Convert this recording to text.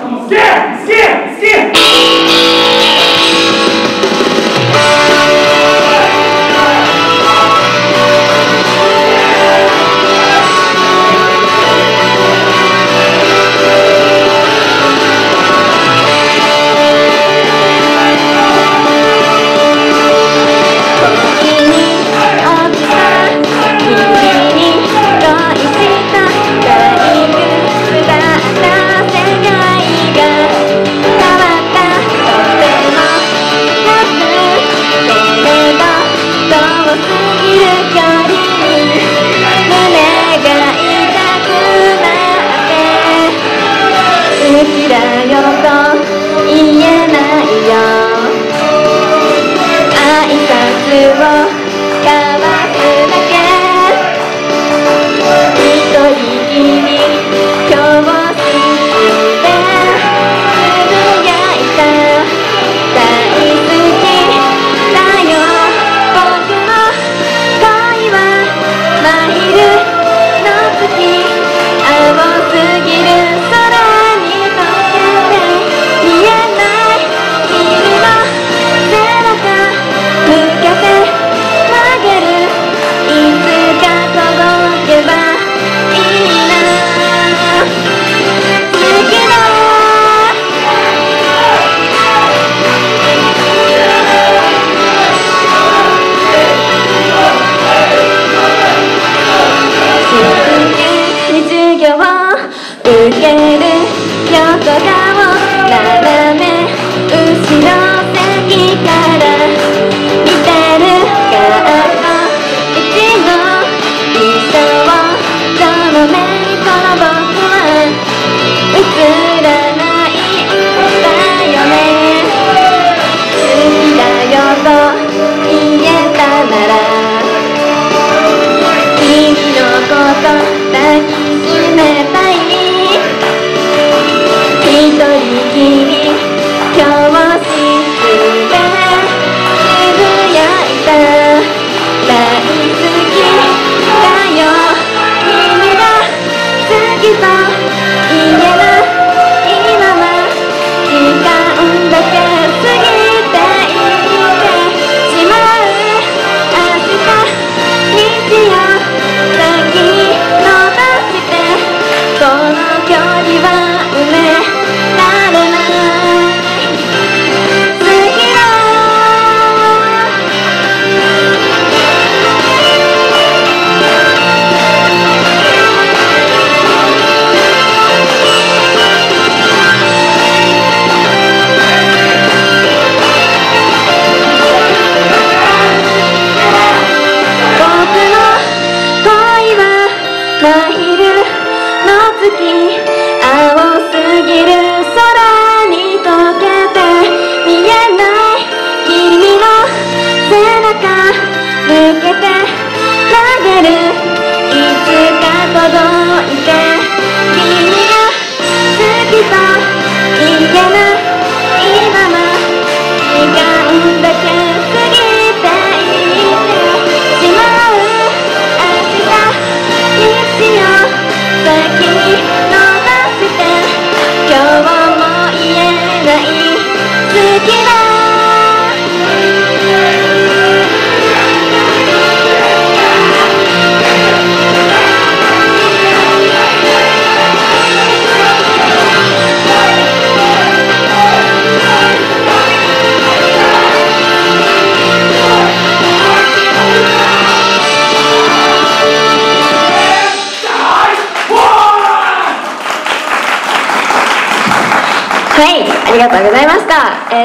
Scared! Scared! Scared! けて投げるいつか届いて君が好きそはいありがとうございました、えー